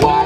Wow.